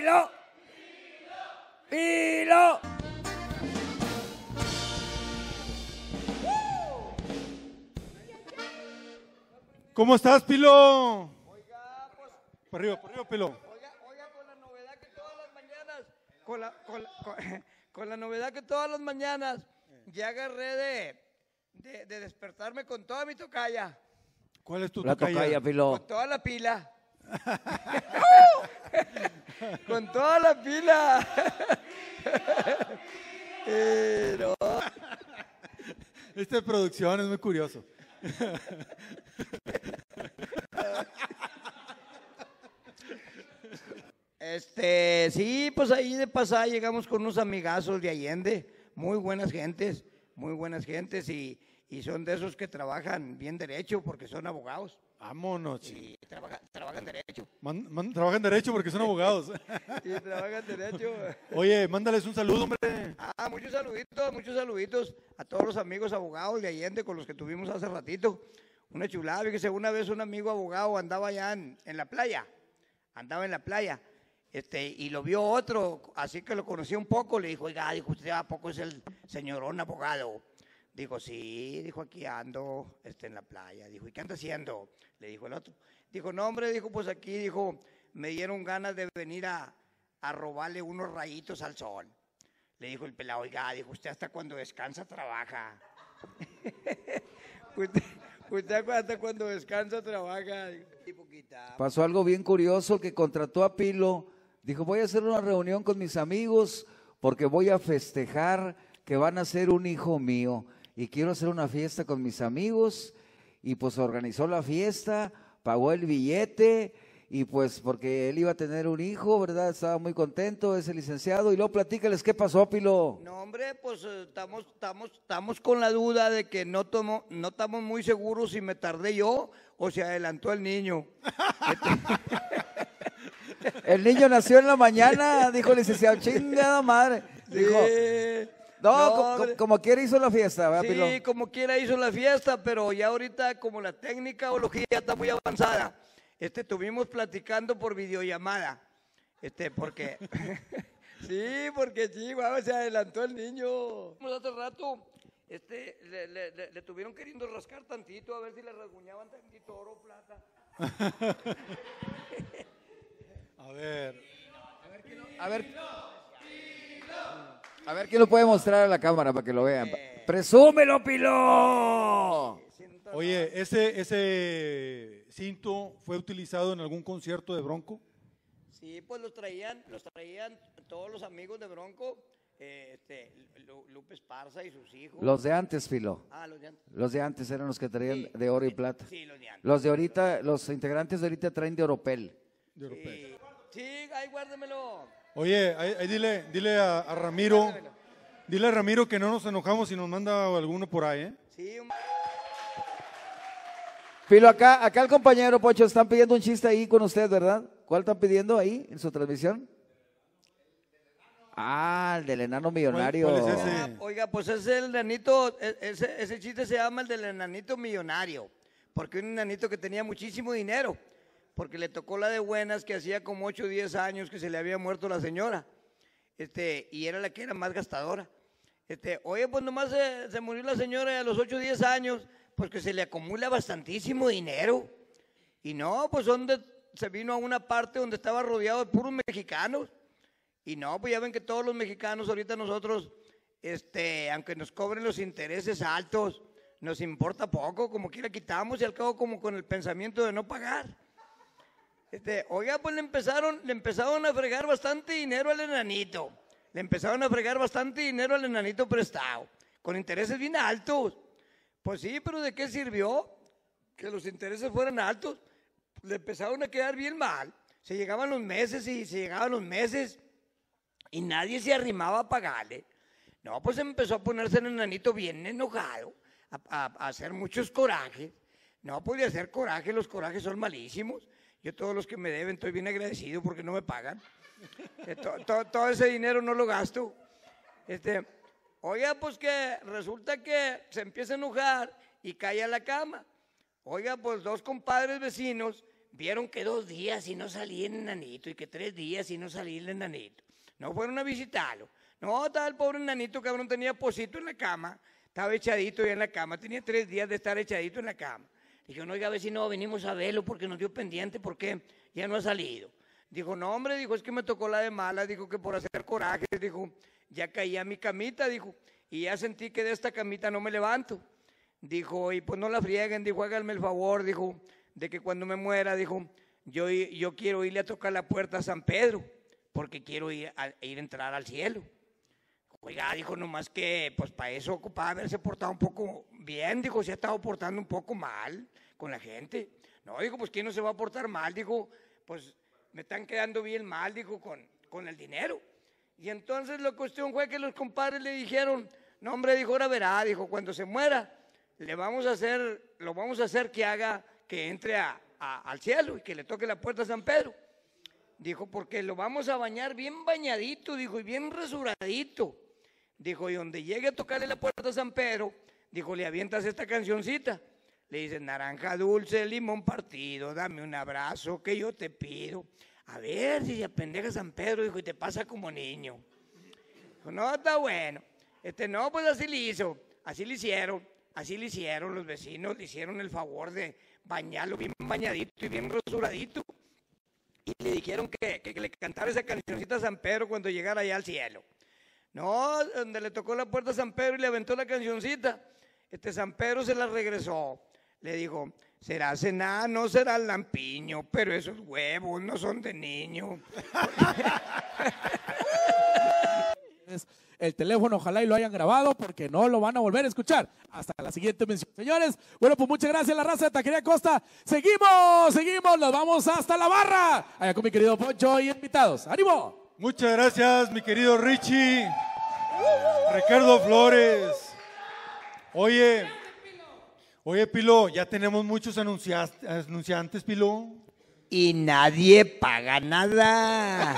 Pilo. Pilo. ¿Cómo estás, Pilo? Por arriba, por arriba, Pilo. Oiga, oiga, con la novedad que todas las mañanas, con la, con la- con- con la novedad que todas las mañanas ya agarré de, de, de despertarme con toda mi tocaya, ¿Cuál es tu La tocaya? tocaya, Pilo. con toda la pila. con toda la pila. Pero, Esta producción es muy curioso. Este, sí, pues ahí de pasada llegamos con unos amigazos de Allende, muy buenas gentes, muy buenas gentes y, y son de esos que trabajan bien derecho porque son abogados Vámonos. y trabajan, trabajan derecho. Man- man- trabajan derecho porque son abogados. Y trabajan derecho. Oye, mándales un saludo, hombre. Ah, muchos saluditos, muchos saluditos a todos los amigos abogados de Allende con los que tuvimos hace ratito. Una chulada, fíjese, una vez un amigo abogado andaba allá en, en la playa, andaba en la playa, este, y lo vio otro, así que lo conocía un poco, le dijo, oiga, dijo, usted a poco es el señorón abogado. Dijo, sí, dijo, aquí ando, este, en la playa. Dijo, ¿y qué anda haciendo? Le dijo el otro. Dijo, no, hombre, dijo, pues aquí, dijo, me dieron ganas de venir a, a robarle unos rayitos al sol. Le dijo el pelado, oiga, dijo, usted hasta cuando descansa trabaja. usted, usted hasta cuando descansa trabaja. Pasó algo bien curioso, el que contrató a Pilo dijo, voy a hacer una reunión con mis amigos porque voy a festejar que van a ser un hijo mío y quiero hacer una fiesta con mis amigos y pues organizó la fiesta, pagó el billete y pues porque él iba a tener un hijo, ¿verdad? Estaba muy contento, ese licenciado y luego platícales qué pasó, Pilo. No, hombre, pues eh, estamos, estamos, estamos con la duda de que no, tomo, no estamos muy seguros si me tardé yo o se adelantó el niño. El niño nació en la mañana, dijo el licenciado, chingada madre. Dijo. No, No, co- co- hombre. como quiera hizo la fiesta, ¿verdad? Sí, como quiera hizo la fiesta, pero ya ahorita como la tecnología está muy avanzada, este, tuvimos platicando por videollamada, este, porque, sí, porque sí, guau, se adelantó el niño. Hace rato, este, le, le- le- le tuvieron queriendo rascar tantito, a ver si le rasguñaban tantito oro, plata. A ver. A ver. A ver quién lo puede mostrar a la cámara para que lo vean. ¡Presúmelo, Pilo! Oye, ese, ese cinto fue utilizado en algún concierto de Bronco. Sí, pues los traían, los traían todos los amigos de Bronco, eh, este, Lu- Lupe Esparza y sus hijos. Los de antes, Pilo. Ah, los de antes. Los de antes eran los que traían Sí, de oro y plata. Sí, los de antes. Los de ahorita, los integrantes de ahorita traen de oropel. de Europea. Sí, sí, ahí guárdemelo. Oye, ahí, ahí dile, dile a, a Ramiro, dile a Ramiro que no nos enojamos si nos manda alguno por ahí, ¿eh? Sí, un- Pilo, acá, acá el compañero Pocho están pidiendo un chiste ahí con usted, ¿verdad? ¿Cuál están pidiendo ahí en su transmisión? Ah, el del enano millonario. cuál es ese? Oiga, oiga, pues es el enanito, e- ese, ese chiste se llama el del enanito millonario, porque un enanito que tenía muchísimo dinero, porque le tocó la de buenas que hacía como 8 o 10 años que se le había muerto la señora, este, y era la que era más gastadora. Este, oye, pues nomás se, se murió la señora a los 8 o 10 años, pues que se le acumula bastantísimo dinero. Y no, pues donde se vino a una parte donde estaba rodeado de puros mexicanos. Y no, pues ya ven que todos los mexicanos ahorita nosotros, este, aunque nos cobren los intereses altos, nos importa poco, como quiera quitamos y al cabo como con el pensamiento de no pagar. Este, oiga, pues le empezaron, le empezaron a fregar bastante dinero al enanito. Le empezaron a fregar bastante dinero al enanito prestado, con intereses bien altos. Pues sí, pero ¿de qué sirvió? Que los intereses fueran altos. Le empezaron a quedar bien mal. Se llegaban los meses y se llegaban los meses y nadie se arrimaba a pagarle. No, pues empezó a ponerse el enanito bien enojado, a, a- a hacer muchos corajes. No podía hacer coraje, los corajes son malísimos. Yo todos los que me deben estoy bien agradecido porque no me pagan. Eh, to- to- todo ese dinero no lo gasto. Este, oiga, pues que resulta que se empieza a enojar y cae a la cama. Oiga, pues dos compadres vecinos vieron que dos días y no salía el enanito y que tres días y no salía el enanito. No fueron a visitarlo. No, estaba el pobre enanito, cabrón, tenía posito en la cama, estaba echadito ya en la cama, tenía tres días de estar echadito en la cama. Dijo, no, oiga, vecino, venimos a verlo porque nos dio pendiente, porque ya no ha salido. Dijo, no, hombre, dijo, es que me tocó la de mala, dijo que por hacer coraje, dijo, ya caí a mi camita, dijo, y ya sentí que de esta camita no me levanto. Dijo, y pues no la frieguen, dijo, háganme el favor, dijo, de que cuando me muera, dijo, yo, yo quiero irle a tocar la puerta a San Pedro, porque quiero ir a, ir a entrar al cielo. Oiga, dijo, nomás que, pues para eso ocupaba haberse portado un poco dijo, se ha estado portando un poco mal con la gente. No, dijo, pues ¿quién no se va a portar mal? Dijo, pues me están quedando bien mal, dijo, con, con el dinero. Y entonces la cuestión fue que los compadres le dijeron, no hombre, dijo, ahora verá, dijo, cuando se muera, le vamos a hacer, lo vamos a hacer que haga, que entre a, a, al cielo y que le toque la puerta a San Pedro. Dijo, porque lo vamos a bañar bien bañadito, dijo, y bien rasuradito. Dijo, y donde llegue a tocarle la puerta a San Pedro, dijo, le avientas esta cancioncita. Le dice, naranja dulce, limón partido, dame un abrazo que yo te pido. A ver si se apendeja San Pedro, dijo, y te pasa como niño. Dijo, no, está bueno. Este, no, pues así le hizo, así le hicieron, así le hicieron los vecinos, le hicieron el favor de bañarlo bien bañadito y bien rasuradito. Y le dijeron que, que, que le cantara esa cancioncita a San Pedro cuando llegara allá al cielo. No, donde le tocó la puerta a San Pedro y le aventó la cancioncita. Este San Pedro se la regresó. Le dijo, será cená, no será lampiño, pero esos huevos no son de niño. el teléfono, ojalá y lo hayan grabado porque no lo van a volver a escuchar. Hasta la siguiente mención. Señores, bueno, pues muchas gracias la raza de Taquería Costa. Seguimos, seguimos, nos vamos hasta la barra. Allá con mi querido Poncho y invitados. ¡Ánimo! Muchas gracias, mi querido Richie. Ricardo Flores. Oye, oye, Pilo, ya tenemos muchos anunciantes, Pilo. Y nadie paga nada.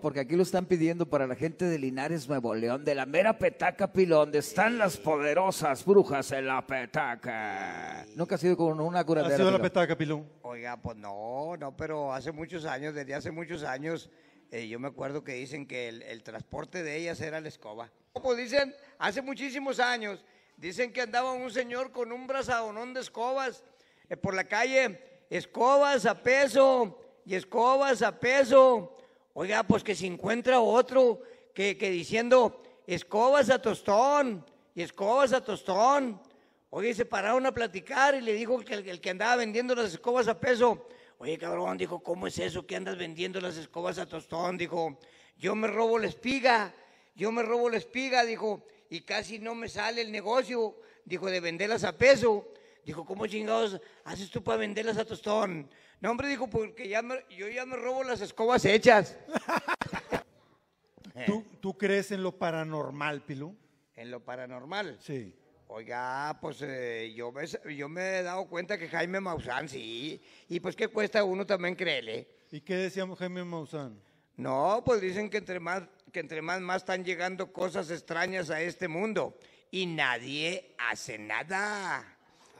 Porque aquí lo están pidiendo para la gente de Linares, Nuevo León, de la mera petaca pilón, donde están las poderosas brujas en la petaca. Nunca ha sido con una Ha curadera. sido la petaca, Pilo. Oiga, pues no, no, pero hace muchos años, desde hace muchos años, eh, yo me acuerdo que dicen que el, el transporte de ellas era la escoba. Pues dicen, hace muchísimos años, dicen que andaba un señor con un brazadonón de escobas eh, por la calle, escobas a peso y escobas a peso. Oiga, pues que se encuentra otro que, que diciendo escobas a tostón y escobas a tostón. Oye, se pararon a platicar y le dijo que el, el que andaba vendiendo las escobas a peso, oye cabrón, dijo, ¿cómo es eso que andas vendiendo las escobas a tostón? Dijo, yo me robo la espiga, yo me robo la espiga, dijo, y casi no me sale el negocio, dijo, de venderlas a peso. Dijo, ¿cómo chingados haces tú para venderlas a tostón? No, hombre, dijo, porque ya me- yo ya me robo las escobas hechas. ¿Tú, tú crees en lo paranormal, Pilo? En lo paranormal. Sí. Oiga, pues eh, yo, me, yo me he dado cuenta que Jaime Maussan, sí. Y pues que cuesta uno también creerle. ¿Y qué decíamos Jaime Maussan? No, pues dicen que entre más, que entre más, más están llegando cosas extrañas a este mundo. Y nadie hace nada.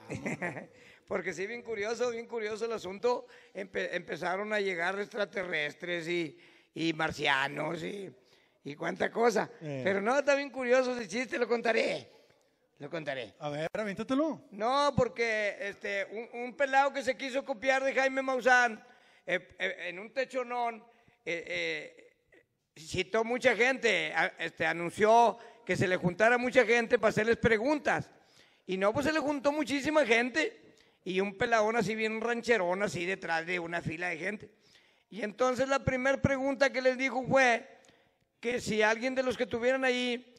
Porque sí, bien curioso, bien curioso el asunto. Empe- empezaron a llegar extraterrestres y, y marcianos y, y cuánta cosa. Eh. Pero no, está bien curioso ese chiste, lo contaré. Lo contaré. A ver, aviéntatelo. No, porque este, un, un pelado que se quiso copiar de Jaime Maussan eh, eh, en un techonón eh, eh, citó mucha gente, a- este, anunció que se le juntara mucha gente para hacerles preguntas. Y no, pues se le juntó muchísima gente y un peladón así bien rancherón, así detrás de una fila de gente. Y entonces la primera pregunta que les dijo fue que si alguien de los que estuvieran ahí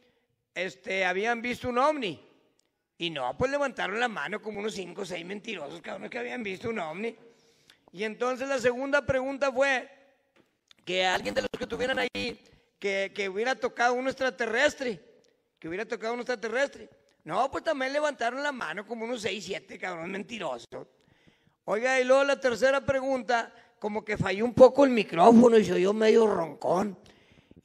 este, habían visto un ovni. Y no, pues levantaron la mano como unos cinco o seis mentirosos, cabrones, que habían visto un ovni. Y entonces la segunda pregunta fue que alguien de los que estuvieran ahí, que, que hubiera tocado un extraterrestre, que hubiera tocado un extraterrestre. No, pues también levantaron la mano como unos seis, siete, cabrón, mentirosos. Oiga, y luego la tercera pregunta, como que falló un poco el micrófono y se oyó medio roncón.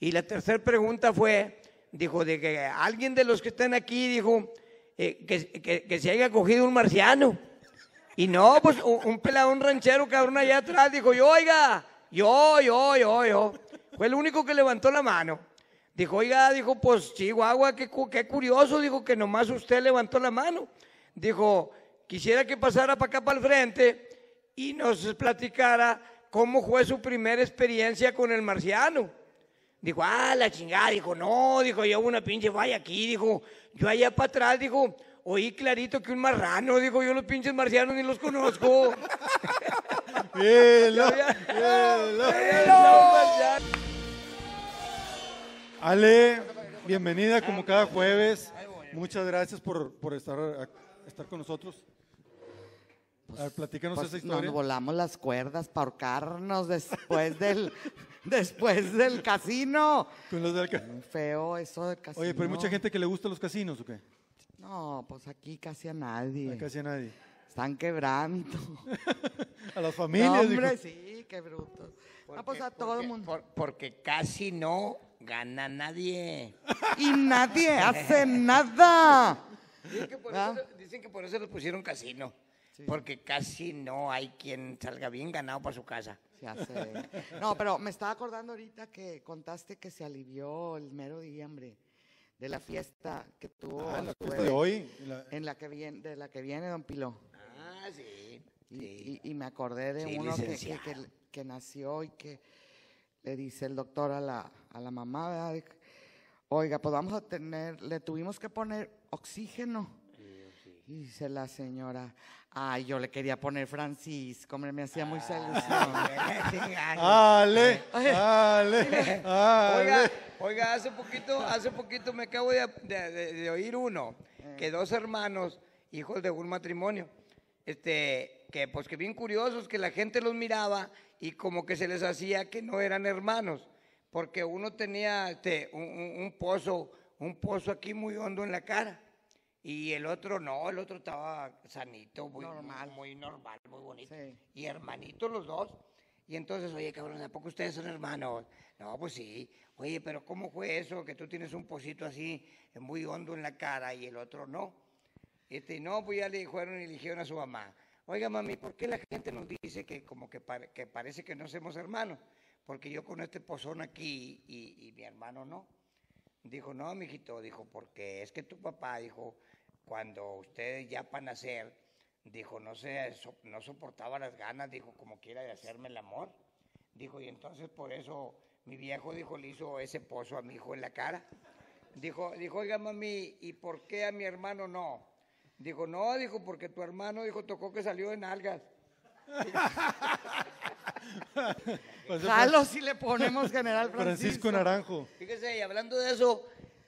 Y la tercera pregunta fue, dijo, de que alguien de los que están aquí dijo eh, que, que- que se haya cogido un marciano. Y no, pues un, un pelado, un ranchero, cabrón, allá atrás, dijo, yo, oiga, yo, yo, yo, yo. Fue el único que levantó la mano. Dijo, oiga, dijo, pues Chihuahua, qué, qué curioso, dijo que nomás usted levantó la mano. Dijo, quisiera que pasara para acá, para el frente, y nos platicara cómo fue su primera experiencia con el marciano. Dijo, ah, la chingada. Dijo, no, dijo, yo una pinche falla aquí. Dijo, yo allá para atrás, dijo, oí clarito que un marrano. Dijo, yo los pinches marcianos ni los conozco. Ale, bienvenida como cada jueves. Muchas gracias por, por estar, estar con nosotros. A ver, platícanos Pues esa nos historia. volamos las cuerdas para ahorcarnos después del, después del casino. Con los del ca- Muy feo eso del casino. Oye, pero hay mucha gente que le gusta los casinos, ¿o qué? No, pues aquí casi a nadie. Casi a nadie. Están quebrando. A las No, familias, hombre, dijo. sí, qué brutos. No, pues a todo el mundo. Por- porque casi no gana nadie. Y nadie hace nada. Dicen que por, ¿Ah? eso, dicen que por eso le pusieron casino. Porque casi no hay quien salga bien ganado para su casa. Ya sé. No, pero me estaba acordando ahorita que contaste que se alivió el mero día, hombre, de la fiesta que tuvo Ah, la fiesta de hoy. la- en la que viene, de la que viene Don Pilo. Ah, sí. Y, sí. y- y me acordé de Sí, uno que, que- licenciado. que- que nació y que le dice el doctor a la, a la mamá, ¿verdad? Oiga, pues vamos a tener, le tuvimos que poner oxígeno. Dice la señora, ay, yo le quería poner Francisco, hombre, me hacía mucha ilusión. Ale, ale, ale. Oiga, oiga, hace poquito, hace poquito me acabo de, de- de- de oír uno, que dos hermanos, hijos de un matrimonio, este, que pues que bien curiosos, que la gente los miraba y como que se les hacía que no eran hermanos, porque uno tenía este, un, un- un pozo, un pozo aquí muy hondo en la cara. Y el otro no, el otro estaba sanito, muy Normal. muy, muy normal, muy bonito. Sí. Y hermanitos los dos. Y entonces, oye, cabrón, ¿a poco ustedes son hermanos? No, pues sí. Oye, pero ¿cómo fue eso? Que tú tienes un pocito así eh, muy hondo en la cara y el otro no. Este, no, pues ya le fueron y le dijeron a su mamá. Oiga, mami, ¿por qué la gente nos dice que como que, pare- que parece que no somos hermanos? Porque yo con este pozón aquí y, y mi hermano no. Dijo, no, mijito, dijo, porque es que tu papá, dijo, cuando ustedes ya para nacer, dijo, no se, so- no soportaba las ganas, dijo, como quiera de hacerme el amor. Dijo, y entonces por eso mi viejo, dijo, le hizo ese pozo a mi hijo en la cara. Dijo, dijo, oiga, mami, ¿y por qué a mi hermano no? Dijo, no, dijo, porque tu hermano, dijo, tocó que salió en algas. Pues, Jalo si le ponemos General Francisco. Francisco Naranjo. Fíjese, y hablando de eso,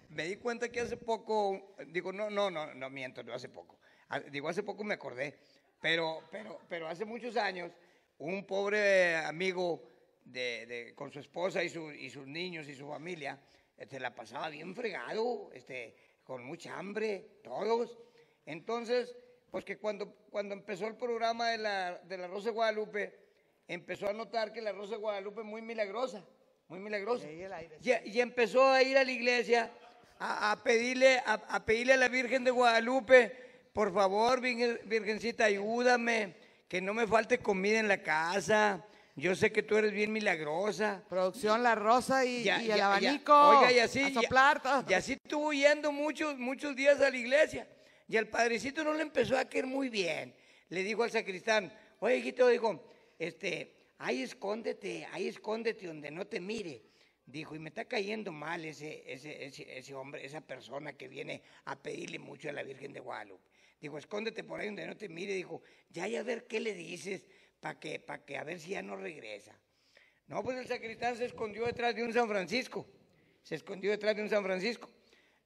me di cuenta que hace poco, digo, no, no, no, no miento, no hace poco. Ah, Digo, hace poco me acordé, pero, pero, pero hace muchos años, un pobre amigo de, de- con su esposa y, su- y sus niños y su familia, este, la pasaba bien fregado, este, con mucha hambre, todos. Entonces, pues que cuando, cuando empezó el programa de la, de la Rosa de Guadalupe, empezó a notar que la Rosa de Guadalupe es muy milagrosa, muy milagrosa. Y, y empezó a ir a la iglesia a, a pedirle, a, a pedirle a la Virgen de Guadalupe, por favor, Virgen- Virgencita, ayúdame, que no me falte comida en la casa. Yo sé que tú eres bien milagrosa. Producción La Rosa y, Ya- y ya- el ya- abanico. Oiga, y así, A ya- soplar todo. y así estuvo yendo muchos, muchos días a la iglesia. Y al padrecito no le empezó a querer muy bien. Le dijo al sacristán, oye, hijito, dijo, este, ahí escóndete, ahí escóndete donde no te mire. Dijo, y me está cayendo mal ese, ese, ese, hombre, esa persona que viene a pedirle mucho a la Virgen de Guadalupe. Dijo, escóndete por ahí donde no te mire. Dijo, ya, ya a ver qué le dices para que, pa' que a ver si ya no regresa. No, pues el sacristán se escondió detrás de un San Francisco. Se escondió detrás de un San Francisco.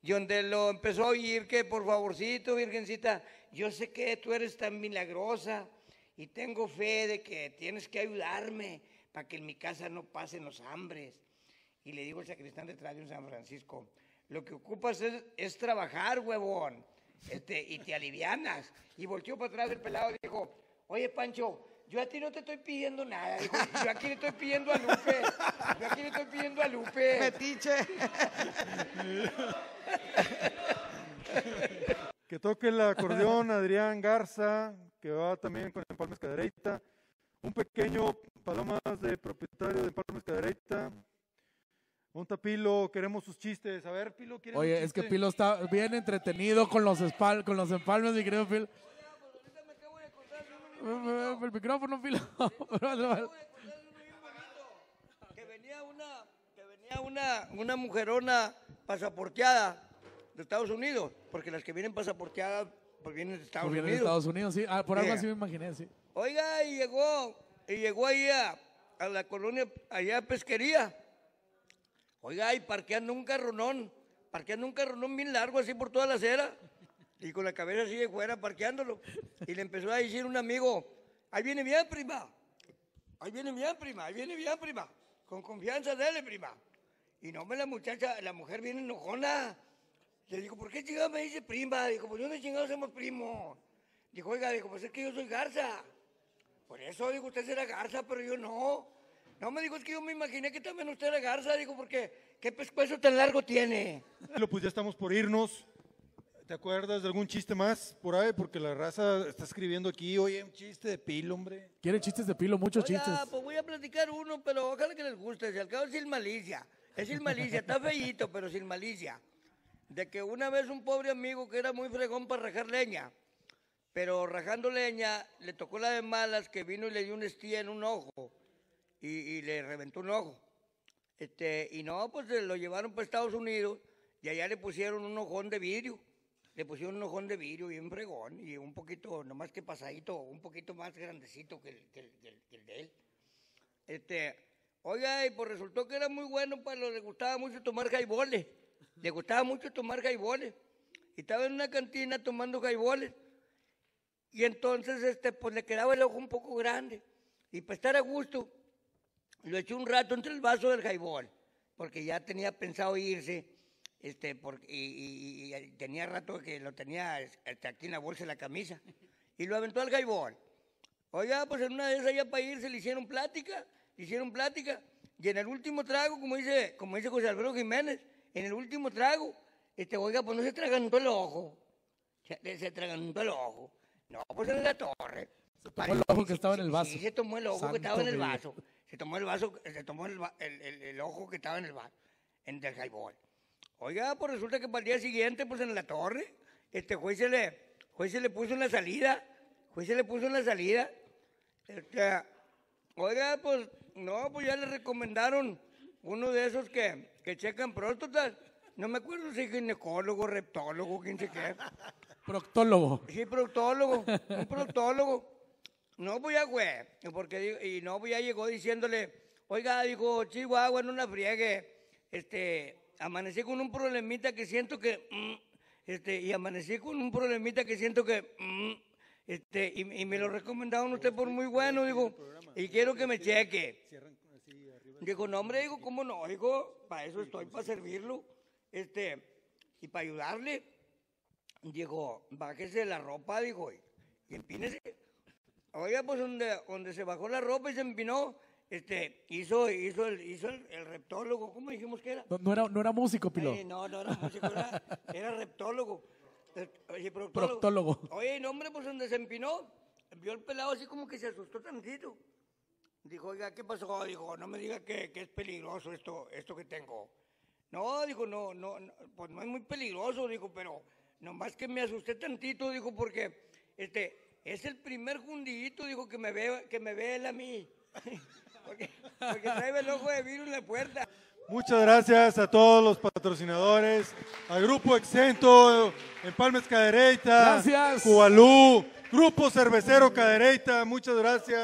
Y donde lo empezó a oír que, por favorcito, Virgencita, yo sé que tú eres tan milagrosa y tengo fe de que tienes que ayudarme para que en mi casa no pasen los hambres. Y le dijo el sacristán detrás de un San Francisco, lo que ocupas es, es trabajar, huevón, este, y te alivianas. Y volteó para atrás el pelado y dijo, oye, Pancho, yo a ti no te estoy pidiendo nada. Dijo, yo aquí le estoy pidiendo a Lupe. Yo aquí le estoy pidiendo a Lupe. Metiche. Que toque el acordeón Adrián Garza, que va también con Empalmes Cadereyta. Un pequeño palomas de propietario de Empalmes Cadereyta. Un tapilo, queremos sus chistes. A ver, Pilo, ¿quieres un Oye, es que? Pilo está bien entretenido con los, espal con los empalmes, mi querido Pilo. El micrófono, Pilo. que venía una, que venía una, una mujerona pasaporteada de Estados Unidos, porque las que vienen pasaporteadas pues vienen de Estados Viene de Unidos. Estados Unidos, sí. Ah, por algo Yeah. así me imaginé, sí. Oiga, y llegó, y llegó ahí a, a la colonia, allá a pesquería. Oiga, y parqueando un carronón, parqueando un carronón bien largo así por toda la acera, y con la cabeza así de fuera parqueándolo. Y le empezó a decir un amigo, ahí viene bien, prima, ahí viene bien, prima, ahí viene bien, prima, con confianza, dele, prima. Y no me la muchacha, la mujer viene enojona. Le digo, ¿por qué chingado me dice prima? Dijo, pues yo no chingados somos primos. Dijo, oiga, dijo, pues es que yo soy Garza. Por eso, digo, usted será Garza, pero yo no. No me dijo, es que yo me imaginé que también usted era Garza. Digo, porque qué pescuezo tan largo tiene. Pilo, pues ya estamos por irnos. ¿Te acuerdas de algún chiste más por ahí? Porque la raza está escribiendo aquí, oye, un chiste de Pilo, hombre. Quieren chistes de Pilo, muchos Oiga, chistes. pues voy a platicar uno, pero ojalá que les guste. Si al cabo es sin malicia. Es sin malicia, está feíto, pero sin malicia. De que una vez un pobre amigo que era muy fregón para rajar leña, pero rajando leña le tocó la de malas que vino y le dio un estía en un ojo y, le reventó un ojo. Este, y no, pues lo llevaron para Estados Unidos y allá le pusieron un ojón de vidrio. Le pusieron un ojón de vidrio bien fregón y un poquito, nomás que pasadito, un poquito más grandecito que el, de él. Este, oiga, y pues resultó que era muy bueno, pues le gustaba mucho tomar jaiboles. Le gustaba mucho tomar jaiboles. Y estaba en una cantina tomando jaiboles. Y entonces, este, pues le quedaba el ojo un poco grande. Y para estar a gusto, lo echó un rato entre el vaso del jaibol, porque ya tenía pensado irse, este, porque, y, y- y tenía rato que lo tenía este, aquí en la bolsa de la camisa. Y lo aventó al jaibol. Oiga, pues en una de esas ya para irse le hicieron plática, le hicieron plática. Y en el último trago, como dice, como dice José Alfredo Jiménez, en el último trago, este, oiga, pues no se tragantó el ojo. Se, se tragantó el ojo. No, pues en la torre. Se tomó el ojo que estaba en el vaso. Sí, se tomó el ojo Santo que estaba en el vaso. Se tomó el vaso, se tomó el, el- el- el ojo que estaba en el vaso, en el highball. Oiga, pues resulta que para el día siguiente, pues en la torre, este juez se le, juez se le puso en la salida, juez se le puso en la salida. Este, oiga, pues, no, pues ya le recomendaron uno de esos que, que checan próstatas. No me acuerdo si ginecólogo, reptólogo, quién sé qué. Proctólogo. Sí, proctólogo, un proctólogo. No, pues ya, güey, porque, y no, pues ya llegó diciéndole, oiga, dijo, Chihuahua, no la friegue, este, amanecí con un problemita que siento que, mm, este, y amanecí con un problemita que siento que, mm, este, y, y me lo recomendaron usted por muy bueno, digo, y quiero que me cheque. Dijo, no, hombre, digo, ¿cómo no? Digo, para eso estoy, para servirlo, este, y para ayudarle. Dijo, bájese la ropa, dijo, y, y empínese. Oiga, pues donde, donde se bajó la ropa y se empinó, este, hizo, hizo, el, hizo el, el reptólogo, ¿cómo dijimos que era? No, no era, no era músico, Pilo. Ay, no, no era músico, era, era reptólogo. Eh, Oye, proctólogo. Proctólogo. Oye, no, hombre, pues donde se empinó, vio el pelado así como que se asustó tantito. Dijo, oiga, ¿qué pasó? Dijo, no me diga que, que es peligroso esto, esto que tengo. No, dijo, no, no, no, pues no es muy peligroso, dijo, pero nomás que me asusté tantito, dijo, porque este, es el primer jundillito, dijo, que me ve, que me ve él a mí. porque, porque trae el ojo de virus en la puerta. Muchas gracias a todos los patrocinadores, al Grupo Exento, Empalmes Cadereyta, Gracias. Cubalú, Grupo Cervecero Cadereyta, muchas gracias.